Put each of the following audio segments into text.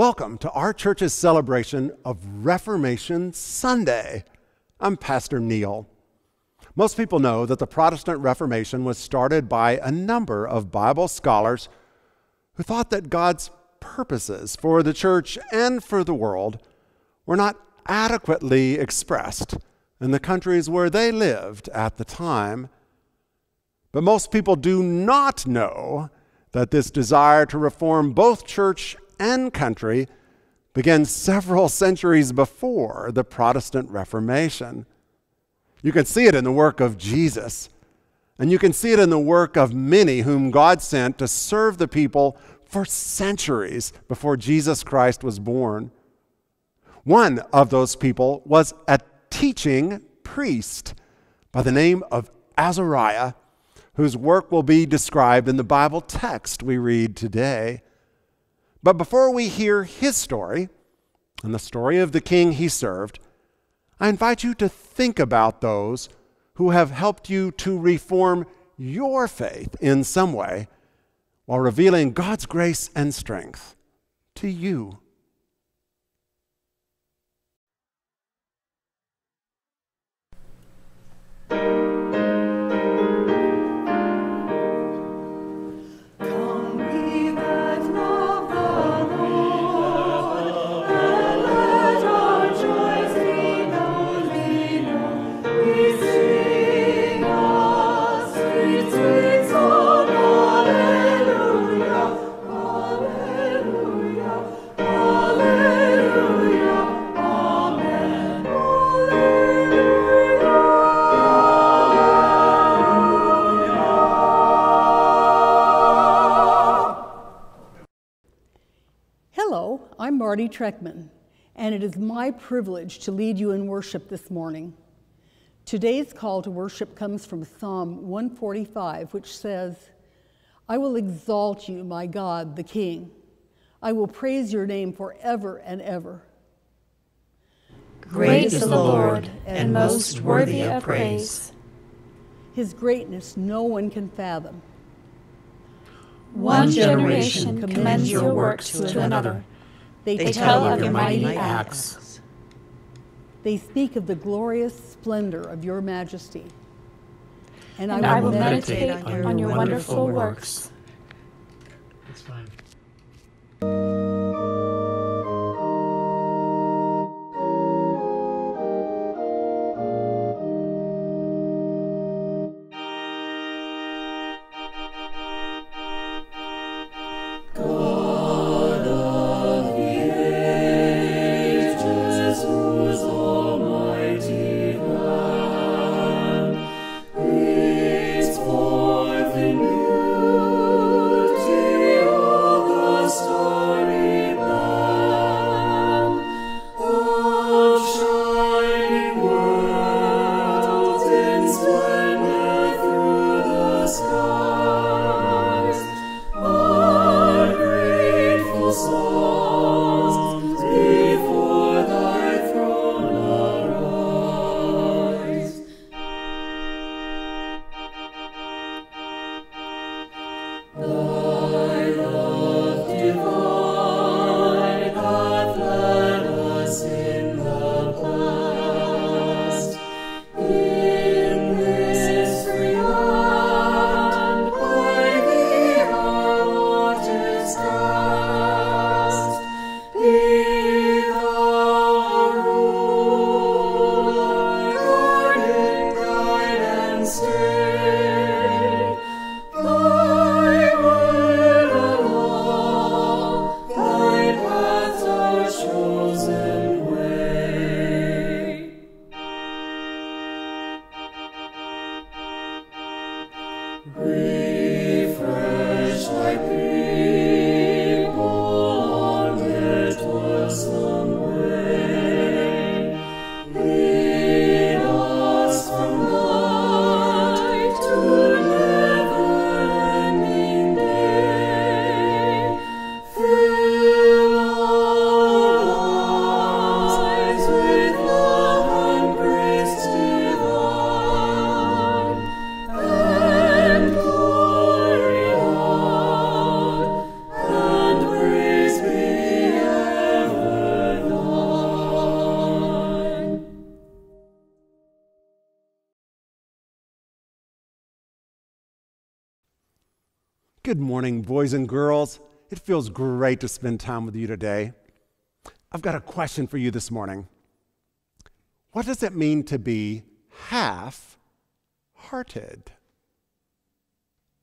Welcome to our church's celebration of Reformation Sunday. I'm Pastor Neil. Most people know that the Protestant Reformation was started by a number of Bible scholars who thought that God's purposes for the church and for the world were not adequately expressed in the countries where they lived at the time. But most people do not know that this desire to reform both church and country began several centuries before the Protestant Reformation. You can see it in the work of Jesus, and you can see it in the work of many whom God sent to serve the people for centuries before Jesus Christ was born. One of those people was a teaching priest by the name of Azariah, whose work will be described in the Bible text we read today. But before we hear his story and the story of the king he served, I invite you to think about those who have helped you to reform your faith in some way while revealing God's grace and strength to you. Marty Treckman, and it is my privilege to lead you in worship this morning. Today's call to worship comes from Psalm 145, which says, I will exalt you, my God, the King. I will praise your name forever and ever. Great is the Lord, and most worthy of praise. His greatness no one can fathom. One generation commends your works to another. They, they tell of your mighty acts. They speak of the glorious splendor of your majesty. And, and I, will meditate, meditate on, your, on your wonderful works. works. Good morning, boys and girls. It feels great to spend time with you today. I've got a question for you this morning. What does it mean to be half hearted?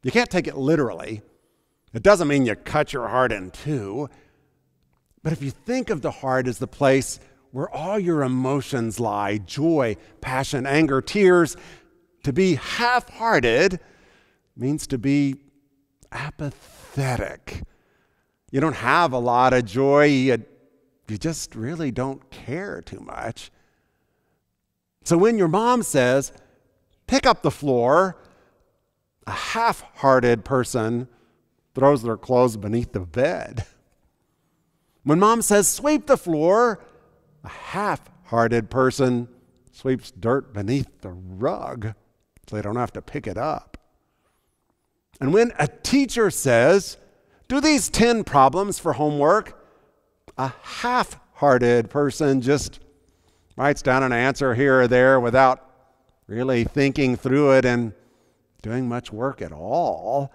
You can't take it literally. It doesn't mean you cut your heart in two. But if you think of the heart as the place where all your emotions lie joy, passion, anger, tears to be half hearted means to be apathetic. You don't have a lot of joy, you, you just really don't care too much. So when your mom says, pick up the floor, a half hearted person throws their clothes beneath the bed. When mom says, sweep the floor, a half hearted person sweeps dirt beneath the rug so they don't have to pick it up. And when a teacher says, Do these 10 problems for homework, a half hearted person just writes down an answer here or there without really thinking through it and doing much work at all.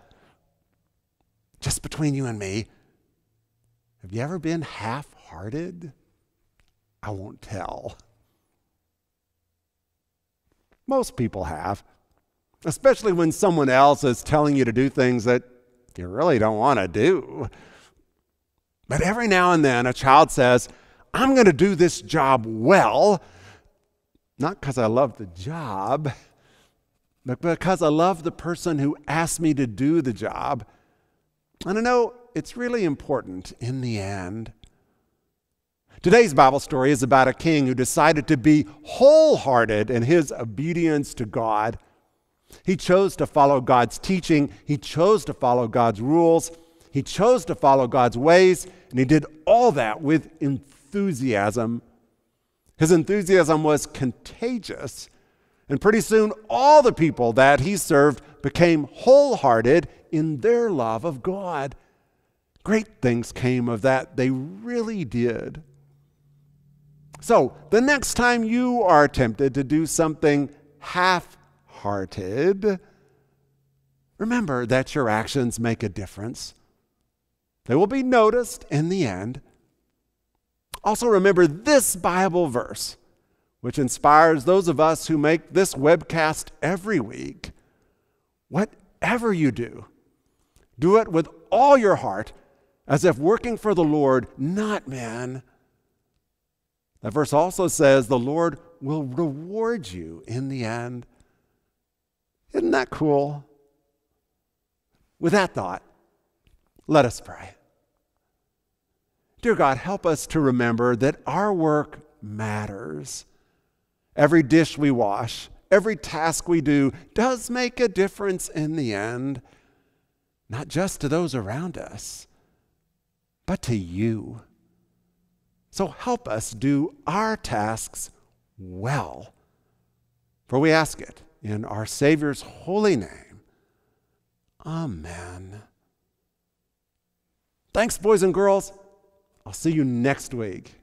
Just between you and me, have you ever been half hearted? I won't tell. Most people have especially when someone else is telling you to do things that you really don't want to do. But every now and then, a child says, I'm going to do this job well, not because I love the job, but because I love the person who asked me to do the job. And I know it's really important in the end. Today's Bible story is about a king who decided to be wholehearted in his obedience to God. He chose to follow God's teaching, he chose to follow God's rules, he chose to follow God's ways, and he did all that with enthusiasm. His enthusiasm was contagious. And pretty soon, all the people that he served became wholehearted in their love of God. Great things came of that. They really did. So, the next time you are tempted to do something half hearted, remember that your actions make a difference. They will be noticed in the end. Also, remember this Bible verse, which inspires those of us who make this webcast every week. Whatever you do, do it with all your heart, as if working for the Lord, not man. That verse also says the Lord will reward you in the end. Isn't that cool? With that thought, let us pray. Dear God, help us to remember that our work matters. Every dish we wash, every task we do does make a difference in the end, not just to those around us, but to you. So help us do our tasks well. For we ask it in our Savior's holy name. Amen. Thanks, boys and girls. I'll see you next week.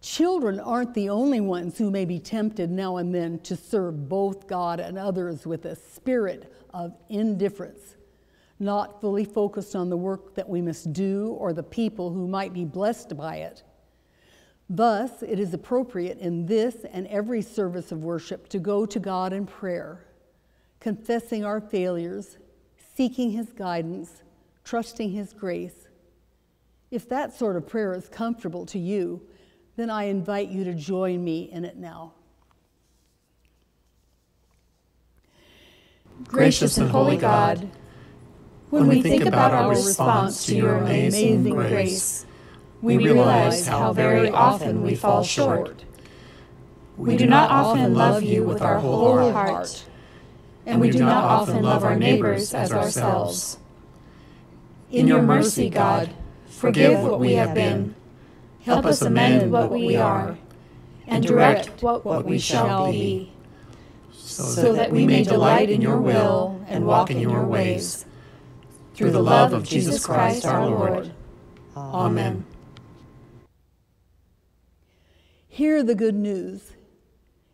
Children aren't the only ones who may be tempted now and then to serve both God and others with a spirit of indifference, not fully focused on the work that we must do or the people who might be blessed by it. Thus, it is appropriate in this and every service of worship to go to God in prayer, confessing our failures, seeking His guidance, trusting His grace. If that sort of prayer is comfortable to you, then I invite you to join me in it now. Gracious and holy God, when we think about our response to your amazing grace, we realize how very often we fall short. We do not often love you with our whole heart, and we do not often love our neighbors as ourselves. In your mercy, God, forgive what we have been, help us amend what we are, and direct what we shall be, so that we may delight in your will and walk in your ways. Through the love of Jesus Christ our Lord. Amen. Hear the good news.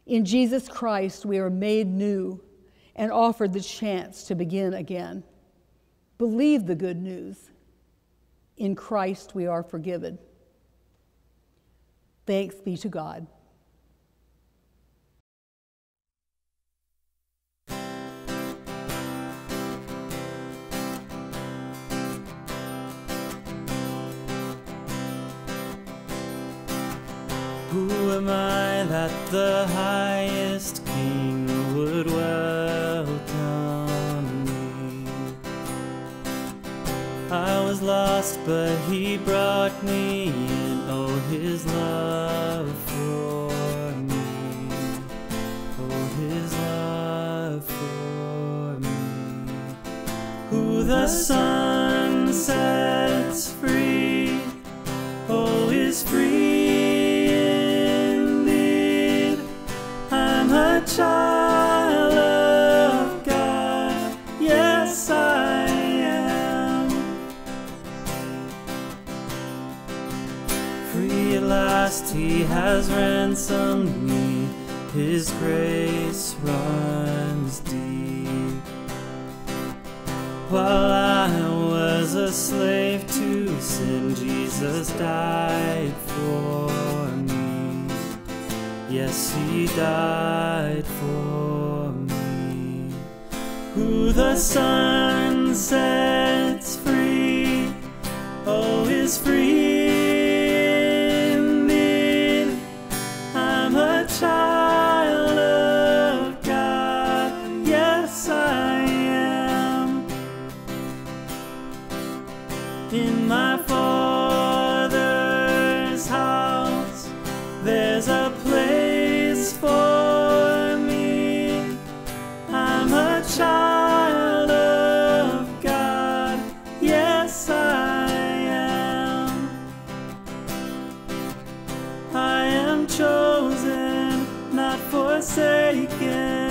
In Jesus Christ, we are made new, and offered the chance to begin again. Believe the good news. In Christ we are forgiven. Thanks be to God. Who am I that the highest king would welcome me? I was lost, but he brought me in. Oh, his love for me. Oh, his love for me. Who the sun has ransomed me, His grace runs deep. While I was a slave to sin, Jesus died for me. Yes, He died for me. Who the Son sets free, oh, is free forsaken.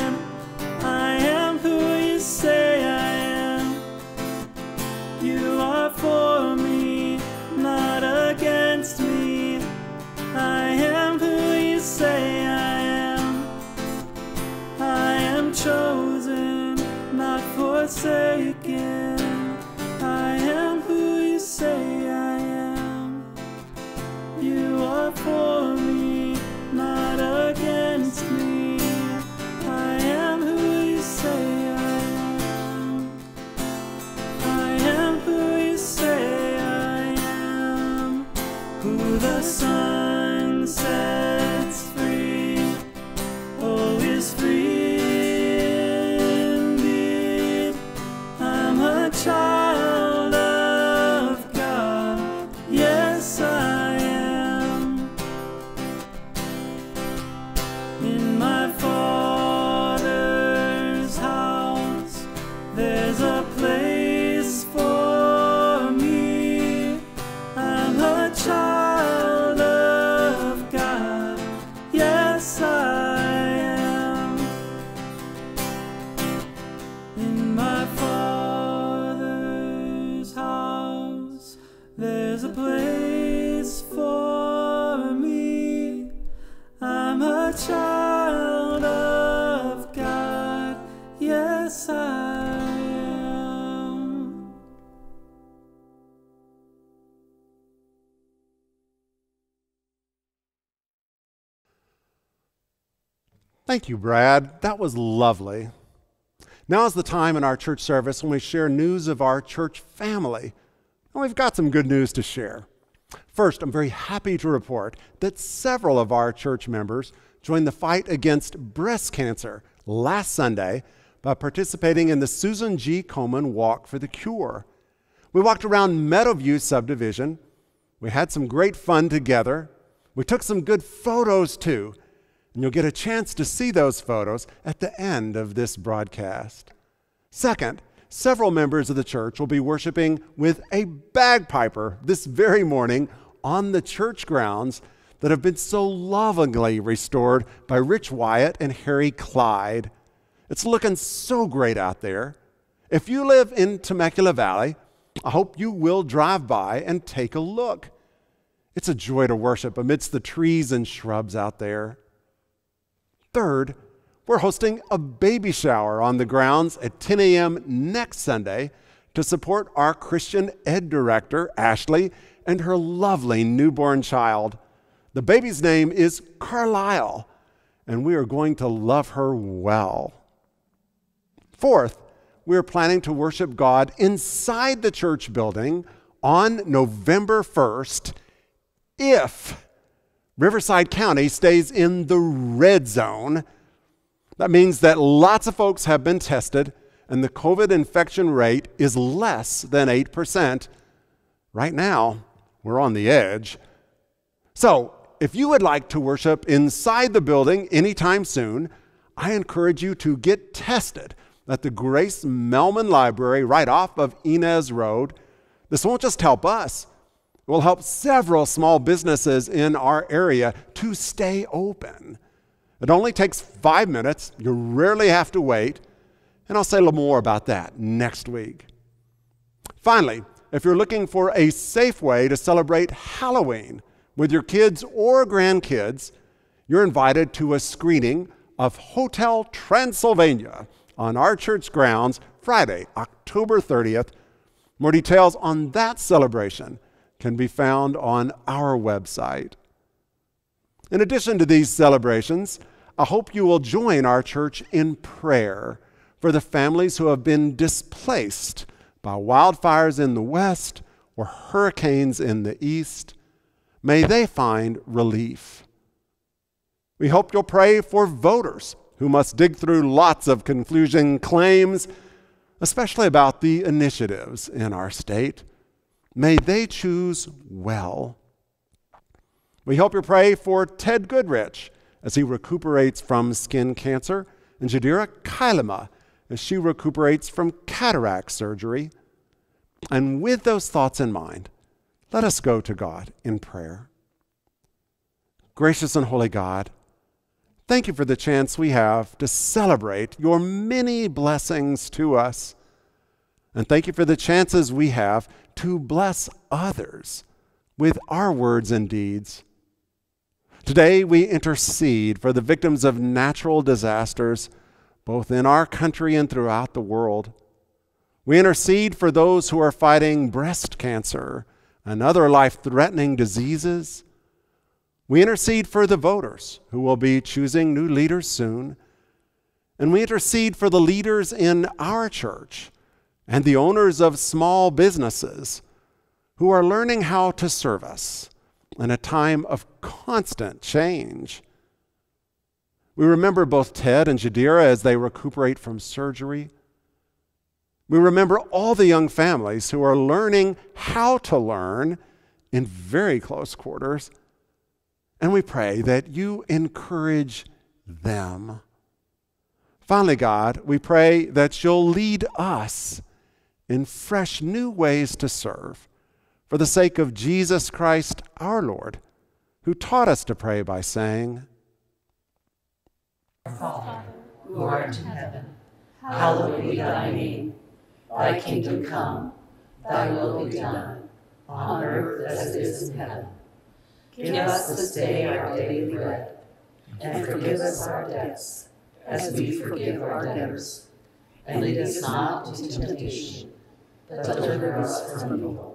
A place for me. I'm a child of God, yes, I am. Thank you, Brad. That was lovely. Now is the time in our church service when we share news of our church family. And we've got some good news to share. First, I'm very happy to report that several of our church members joined the fight against breast cancer last Sunday by participating in the Susan G. Komen Walk for the Cure. We walked around Meadowview subdivision. We had some great fun together. We took some good photos too. And you'll get a chance to see those photos at the end of this broadcast. Second, several members of the church will be worshiping with a bagpiper this very morning on the church grounds that have been so lovingly restored by Rich Wyatt and Harry Clyde. It's looking so great out there. If you live in Temecula Valley, I hope you will drive by and take a look. It's a joy to worship amidst the trees and shrubs out there. Third, we're hosting a baby shower on the grounds at 10 a.m. next Sunday to support our Christian Ed director, Ashley, and her lovely newborn child. The baby's name is Carlisle, and we are going to love her well. Fourth, we are planning to worship God inside the church building on November 1st if Riverside County stays in the red zone. That means that lots of folks have been tested and the COVID infection rate is less than 8%. Right now, we're on the edge. So, if you would like to worship inside the building anytime soon, I encourage you to get tested at the Grace Melman Library right off of Inez Road. This won't just help us, it will help several small businesses in our area to stay open. It only takes five minutes, you rarely have to wait, and I'll say a little more about that next week. Finally, if you're looking for a safe way to celebrate Halloween, with your kids or grandkids, you're invited to a screening of Hotel Transylvania on our church grounds Friday, October 30th. More details on that celebration can be found on our website. In addition to these celebrations, I hope you will join our church in prayer for the families who have been displaced by wildfires in the west or hurricanes in the east May they find relief. We hope you'll pray for voters who must dig through lots of confusing claims, especially about the initiatives in our state. May they choose well. We hope you pray for Ted Goodrich as he recuperates from skin cancer, and Jadira Kailama as she recuperates from cataract surgery. And with those thoughts in mind, let us go to God in prayer. Gracious and holy God, thank you for the chance we have to celebrate your many blessings to us. And thank you for the chances we have to bless others with our words and deeds. Today, we intercede for the victims of natural disasters, both in our country and throughout the world. We intercede for those who are fighting breast cancer and other life threatening diseases. We intercede for the voters who will be choosing new leaders soon. And we intercede for the leaders in our church and the owners of small businesses who are learning how to serve us in a time of constant change. We remember both Ted and Jadira as they recuperate from surgery. We remember all the young families who are learning how to learn in very close quarters. And we pray that you encourage them. Finally, God, we pray that you'll lead us in fresh new ways to serve for the sake of Jesus Christ our Lord, who taught us to pray by saying, Our Father, who art in heaven, hallowed be thy name. Thy kingdom come, thy will be done, on earth as it is in heaven. Give us this day our daily bread, and forgive us our debts, as we forgive our debtors. And lead us not into temptation, but deliver us from evil.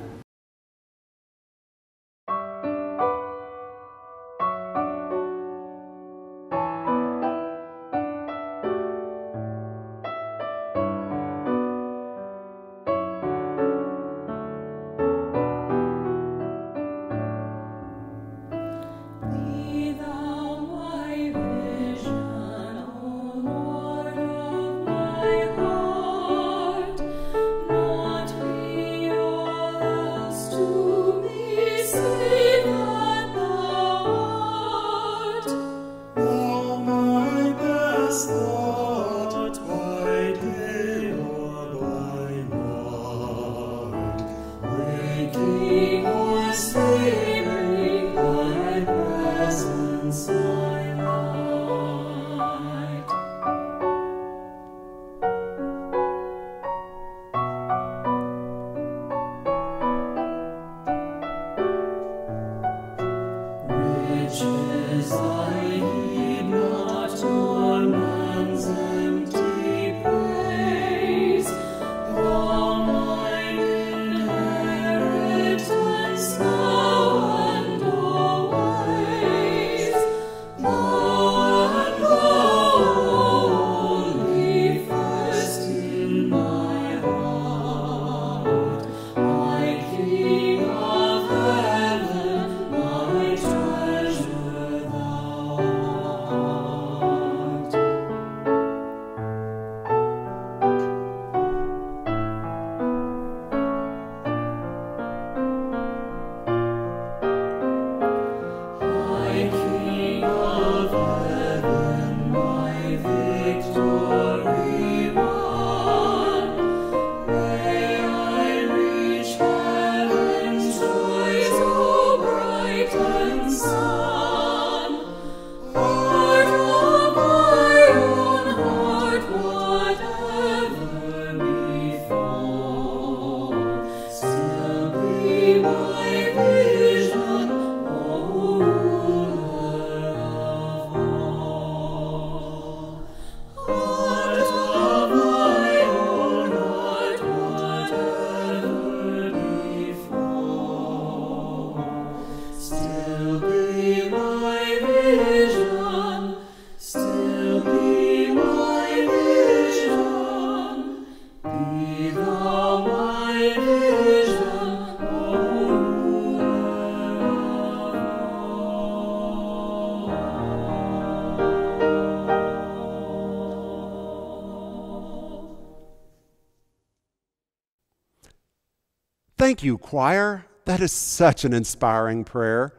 You, choir. That is such an inspiring prayer.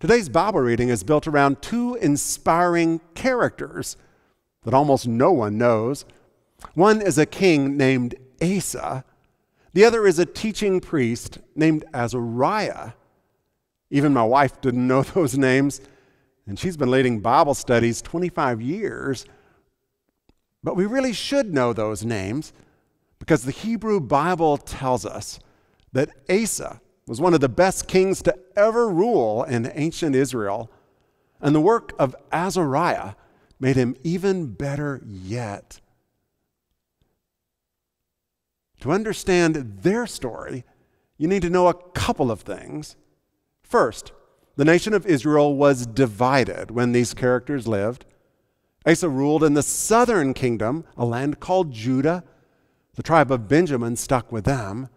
Today's Bible reading is built around two inspiring characters that almost no one knows. One is a king named Asa, the other is a teaching priest named Azariah. Even my wife didn't know those names, and she's been leading Bible studies 25 years. But we really should know those names because the Hebrew Bible tells us that Asa was one of the best kings to ever rule in ancient Israel, and the work of Azariah made him even better yet. To understand their story, you need to know a couple of things. First, the nation of Israel was divided when these characters lived. Asa ruled in the southern kingdom, a land called Judah. The tribe of Benjamin stuck with them.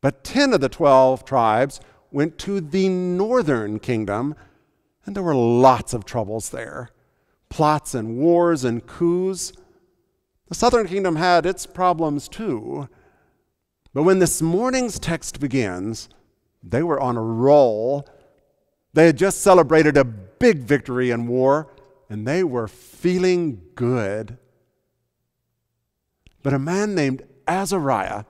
But 10 of the 12 tribes went to the northern kingdom, and there were lots of troubles there plots and wars and coups. The southern kingdom had its problems too. But when this morning's text begins, they were on a roll. They had just celebrated a big victory in war, and they were feeling good. But a man named Azariah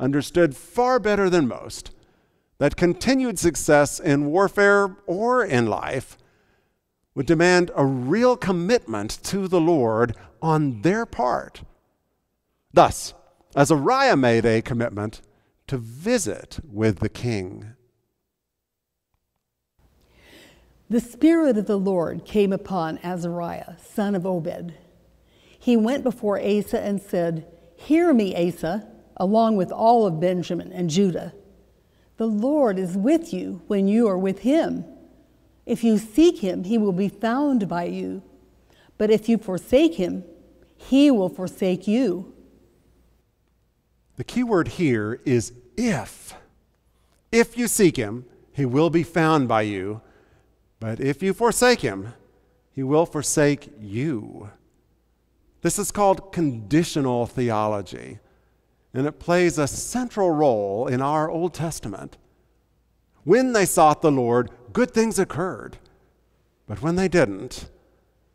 understood far better than most that continued success in warfare or in life would demand a real commitment to the Lord on their part. Thus, Azariah made a commitment to visit with the king. The Spirit of the Lord came upon Azariah, son of Obed. He went before Asa and said, Hear me, Asa along with all of Benjamin and Judah. The Lord is with you when you are with him. If you seek him, he will be found by you. But if you forsake him, he will forsake you. The key word here is if. If you seek him, he will be found by you. But if you forsake him, he will forsake you. This is called conditional theology and it plays a central role in our Old Testament. When they sought the Lord, good things occurred. But when they didn't,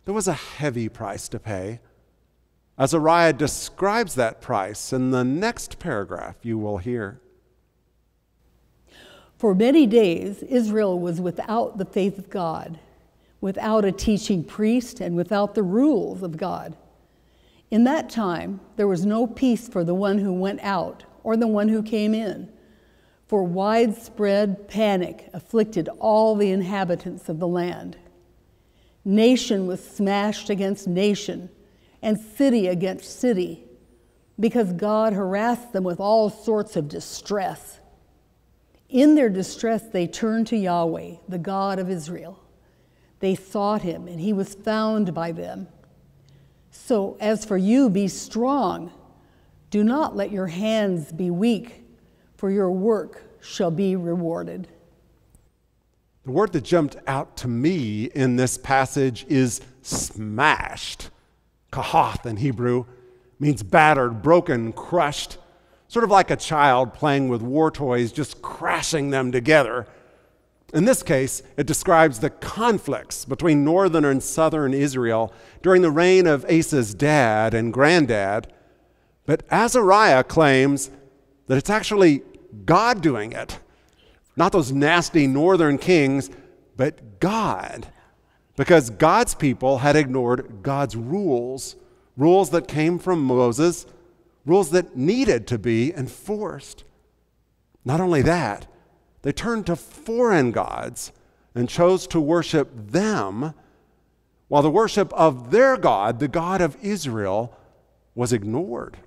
there was a heavy price to pay. Azariah describes that price in the next paragraph you will hear. For many days, Israel was without the faith of God, without a teaching priest, and without the rules of God. In that time, there was no peace for the one who went out or the one who came in, for widespread panic afflicted all the inhabitants of the land. Nation was smashed against nation, and city against city, because God harassed them with all sorts of distress. In their distress, they turned to Yahweh, the God of Israel. They sought him, and he was found by them. So, as for you, be strong. Do not let your hands be weak, for your work shall be rewarded. The word that jumped out to me in this passage is smashed. Kahath in Hebrew means battered, broken, crushed, sort of like a child playing with war toys, just crashing them together. In this case, it describes the conflicts between northern and southern Israel during the reign of Asa's dad and granddad. But Azariah claims that it's actually God doing it, not those nasty northern kings, but God. Because God's people had ignored God's rules, rules that came from Moses, rules that needed to be enforced. Not only that, they turned to foreign gods and chose to worship them, while the worship of their God, the God of Israel, was ignored.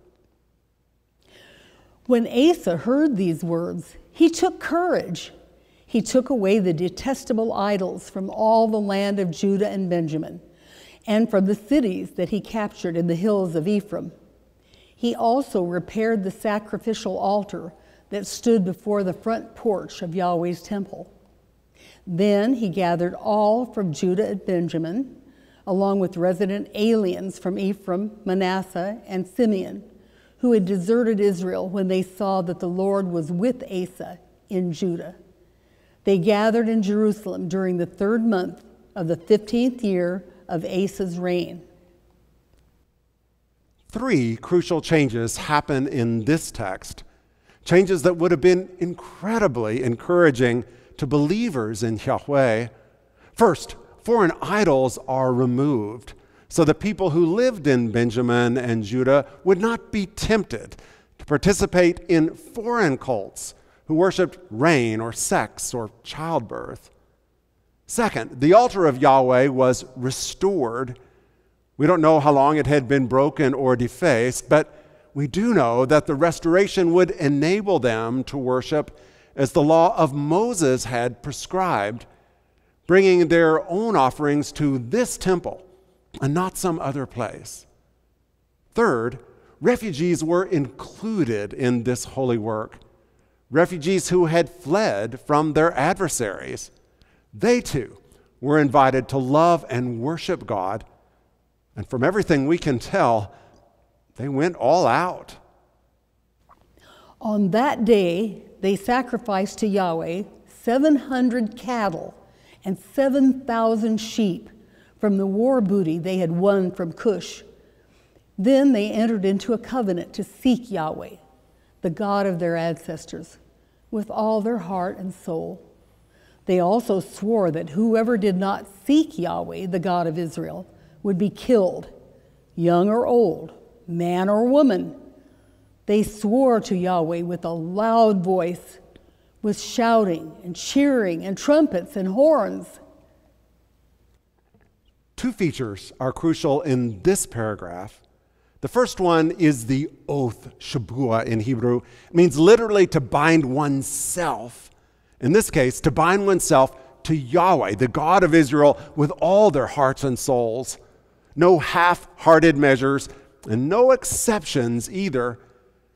When Asa heard these words, he took courage. He took away the detestable idols from all the land of Judah and Benjamin, and from the cities that he captured in the hills of Ephraim. He also repaired the sacrificial altar that stood before the front porch of Yahweh's temple. Then he gathered all from Judah and Benjamin, along with resident aliens from Ephraim, Manasseh, and Simeon, who had deserted Israel when they saw that the Lord was with Asa in Judah. They gathered in Jerusalem during the third month of the 15th year of Asa's reign. Three crucial changes happen in this text, changes that would have been incredibly encouraging to believers in Yahweh. First, foreign idols are removed so the people who lived in Benjamin and Judah would not be tempted to participate in foreign cults who worshiped rain or sex or childbirth. Second, the altar of Yahweh was restored. We don't know how long it had been broken or defaced, but we do know that the restoration would enable them to worship as the law of Moses had prescribed, bringing their own offerings to this temple and not some other place. Third, refugees were included in this holy work. Refugees who had fled from their adversaries. They too were invited to love and worship God. And from everything we can tell, they went all out. On that day, they sacrificed to Yahweh 700 cattle and 7,000 sheep from the war booty they had won from Cush. Then they entered into a covenant to seek Yahweh, the God of their ancestors, with all their heart and soul. They also swore that whoever did not seek Yahweh, the God of Israel, would be killed, young or old, man or woman. They swore to Yahweh with a loud voice, with shouting and cheering and trumpets and horns. Two features are crucial in this paragraph. The first one is the oath, shabua in Hebrew. It means literally to bind oneself. In this case, to bind oneself to Yahweh, the God of Israel, with all their hearts and souls. No half hearted measures and no exceptions either.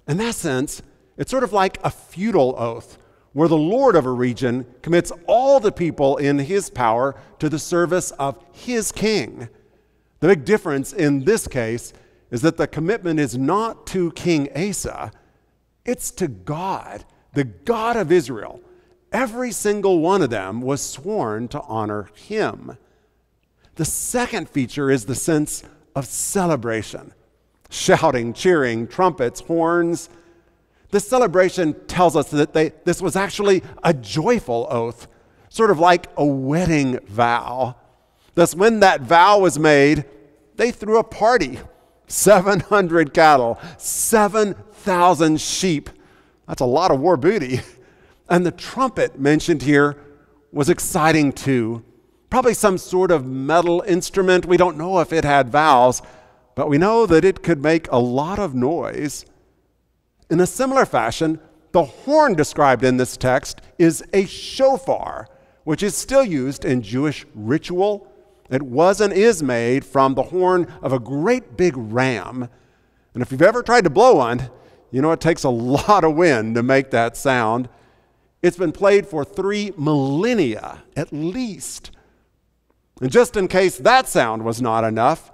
In that sense, it's sort of like a feudal oath where the Lord of a region commits all the people in his power to the service of his king. The big difference in this case is that the commitment is not to King Asa, it's to God, the God of Israel. Every single one of them was sworn to honor him. The second feature is the sense of celebration shouting, cheering, trumpets, horns, this celebration tells us that they, this was actually a joyful oath, sort of like a wedding vow. Thus, when that vow was made, they threw a party 700 cattle, 7,000 sheep. That's a lot of war booty. And the trumpet mentioned here was exciting too. Probably some sort of metal instrument. We don't know if it had valves, but we know that it could make a lot of noise. In a similar fashion, the horn described in this text is a shofar, which is still used in Jewish ritual. It was and is made from the horn of a great big ram. And if you've ever tried to blow one, you know it takes a lot of wind to make that sound. It's been played for three millennia at least. And just in case that sound was not enough,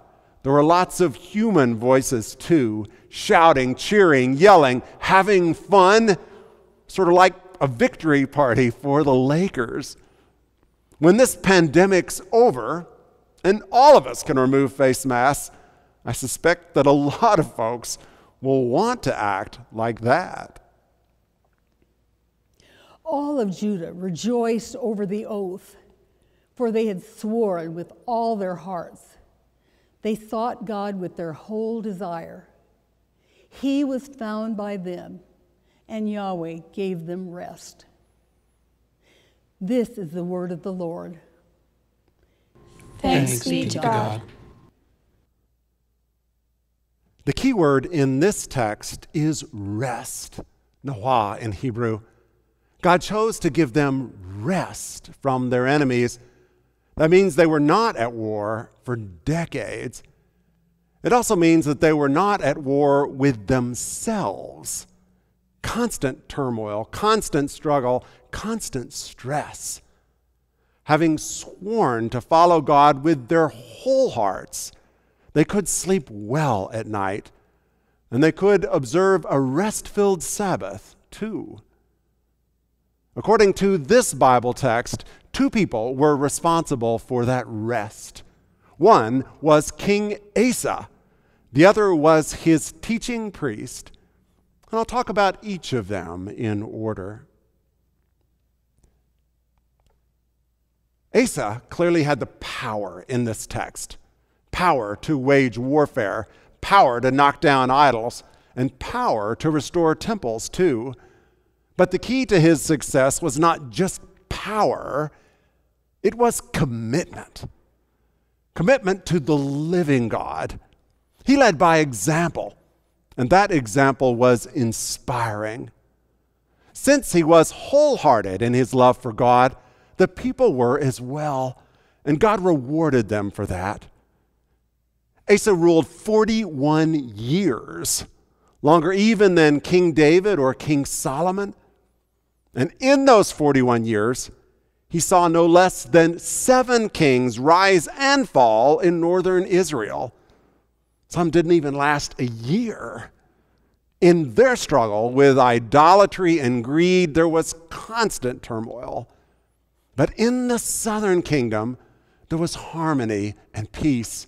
there were lots of human voices too, shouting, cheering, yelling, having fun, sort of like a victory party for the Lakers. When this pandemic's over, and all of us can remove face masks, I suspect that a lot of folks will want to act like that. All of Judah rejoiced over the oath, for they had sworn with all their hearts. They sought God with their whole desire. He was found by them, and Yahweh gave them rest. This is the word of the Lord. Thanks, Thanks be to God. The key word in this text is rest, Nawah in Hebrew. God chose to give them rest from their enemies. That means they were not at war for decades. It also means that they were not at war with themselves. constant turmoil, constant struggle, constant stress. Having sworn to follow God with their whole hearts, they could sleep well at night, and they could observe a rest filled Sabbath too. According to this Bible text, two people were responsible for that rest. One was King Asa, the other was his teaching priest. And I'll talk about each of them in order. Asa clearly had the power in this text power to wage warfare, power to knock down idols, and power to restore temples, too. But the key to his success was not just power, it was commitment. Commitment to the living God. He led by example, and that example was inspiring. Since he was wholehearted in his love for God, the people were as well, and God rewarded them for that. Asa ruled 41 years, longer even than King David or King Solomon. And in those 41 years, he saw no less than seven kings rise and fall in northern Israel. Some didn't even last a year. In their struggle with idolatry and greed, there was constant turmoil. But in the southern kingdom, there was harmony and peace.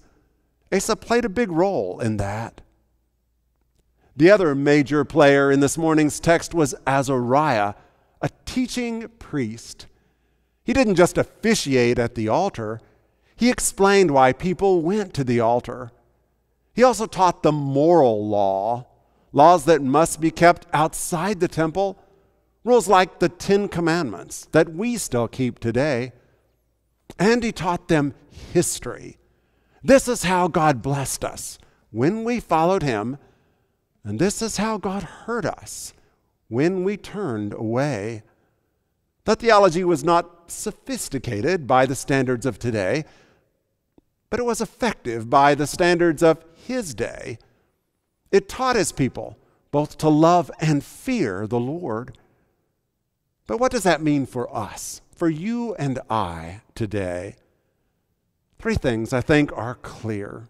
Asa played a big role in that. The other major player in this morning's text was Azariah, a teaching priest. He didn't just officiate at the altar, he explained why people went to the altar. He also taught the moral law, laws that must be kept outside the temple, rules like the Ten Commandments that we still keep today. And he taught them history this is how God blessed us when we followed him, and this is how God hurt us when we turned away. That theology was not sophisticated by the standards of today, but it was effective by the standards of his day. It taught his people both to love and fear the Lord. But what does that mean for us, for you and I today? Three things I think are clear.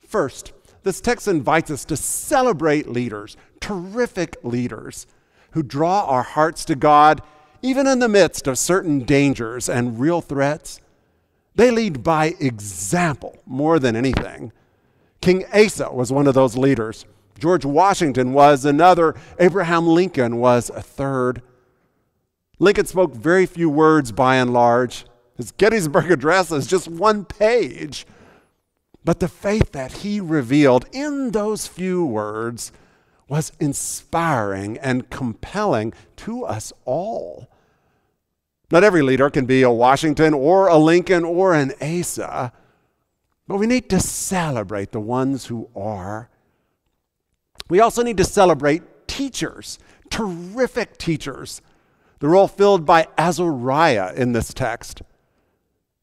First, this text invites us to celebrate leaders, terrific leaders, who draw our hearts to God even in the midst of certain dangers and real threats. They lead by example more than anything. King Asa was one of those leaders. George Washington was another. Abraham Lincoln was a third. Lincoln spoke very few words by and large. His Gettysburg Address is just one page. But the faith that he revealed in those few words was inspiring and compelling to us all. Not every leader can be a Washington or a Lincoln or an Asa, but we need to celebrate the ones who are. We also need to celebrate teachers, terrific teachers. The role filled by Azariah in this text.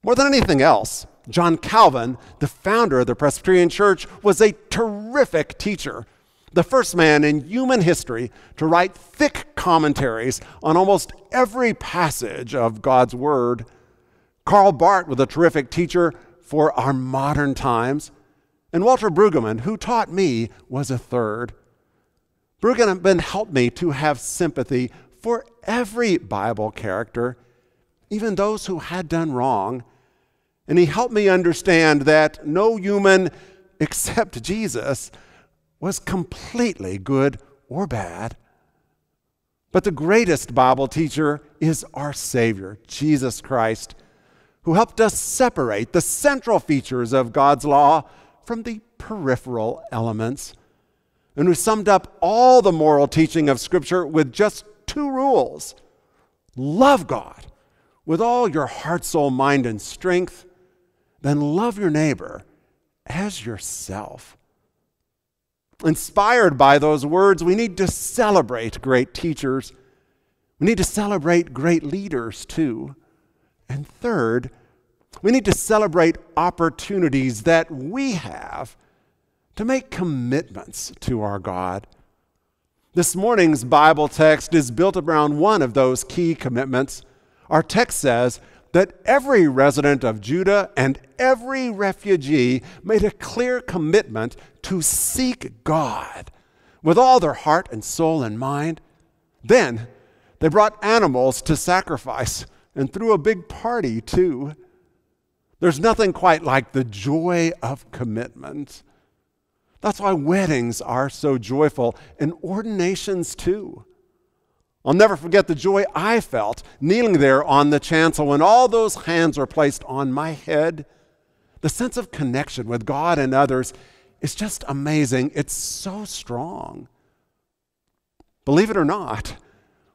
More than anything else, John Calvin, the founder of the Presbyterian Church, was a terrific teacher. The first man in human history to write thick commentaries on almost every passage of God's Word. Karl Barth was a terrific teacher for our modern times. And Walter Brueggemann, who taught me, was a third. Brueggemann helped me to have sympathy for every Bible character, even those who had done wrong and he helped me understand that no human except Jesus was completely good or bad. But the greatest Bible teacher is our Savior, Jesus Christ, who helped us separate the central features of God's law from the peripheral elements, and who summed up all the moral teaching of Scripture with just two rules love God with all your heart, soul, mind, and strength, then love your neighbor as yourself. Inspired by those words, we need to celebrate great teachers. We need to celebrate great leaders too. And third, we need to celebrate opportunities that we have to make commitments to our God. This morning's Bible text is built around one of those key commitments. Our text says that every resident of Judah and every refugee made a clear commitment to seek God with all their heart and soul and mind. Then they brought animals to sacrifice and threw a big party too. There's nothing quite like the joy of commitment. That's why weddings are so joyful and ordinations too. I'll never forget the joy I felt kneeling there on the chancel when all those hands were placed on my head. The sense of connection with God and others is just amazing. It's so strong. Believe it or not,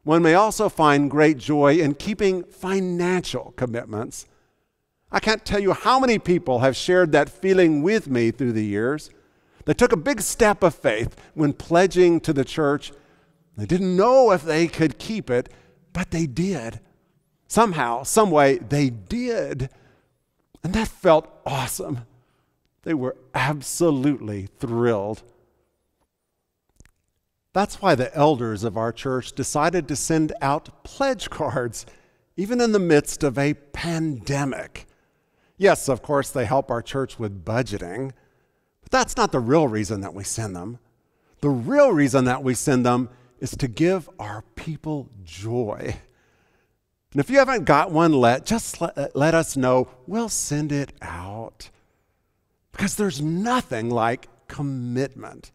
one may also find great joy in keeping financial commitments. I can't tell you how many people have shared that feeling with me through the years. They took a big step of faith when pledging to the church. They didn't know if they could keep it, but they did. Somehow, some way, they did. And that felt awesome. They were absolutely thrilled. That's why the elders of our church decided to send out pledge cards, even in the midst of a pandemic. Yes, of course, they help our church with budgeting, but that's not the real reason that we send them. The real reason that we send them is to give our people joy. And if you haven't got one let, just let, let us know. We'll send it out. Because there's nothing like commitment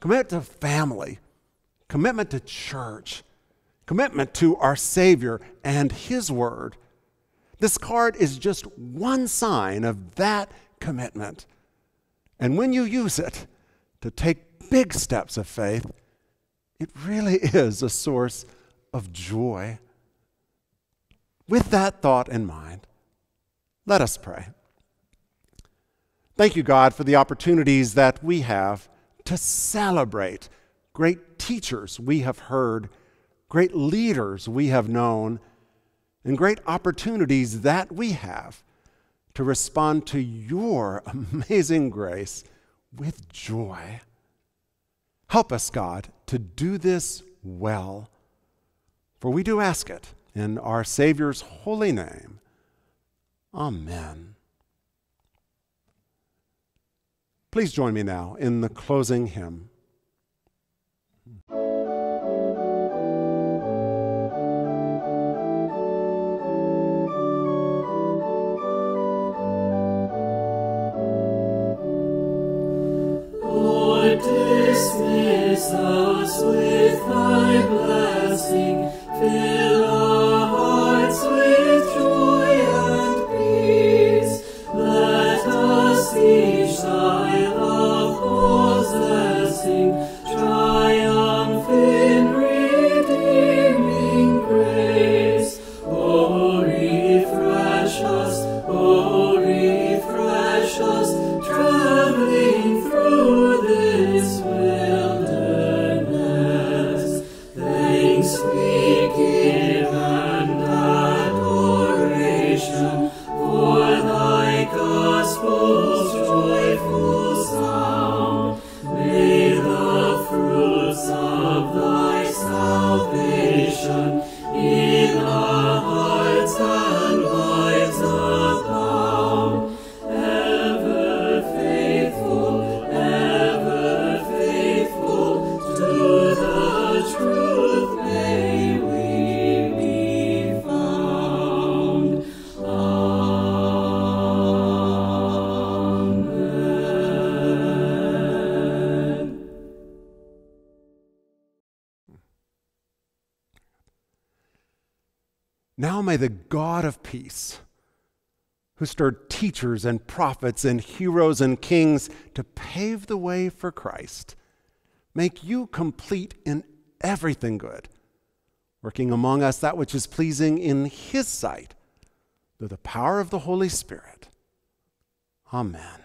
commitment to family, commitment to church, commitment to our Savior and His Word. This card is just one sign of that commitment. And when you use it to take big steps of faith, it really is a source of joy. With that thought in mind, let us pray. Thank you, God, for the opportunities that we have to celebrate great teachers we have heard, great leaders we have known, and great opportunities that we have to respond to your amazing grace with joy. Help us, God, to do this well, for we do ask it in our Savior's holy name. Amen. Please join me now in the closing hymn. Dismiss us with thy blessing. Fill who stirred teachers and prophets and heroes and kings to pave the way for Christ, make you complete in everything good, working among us that which is pleasing in His sight through the power of the Holy Spirit. Amen.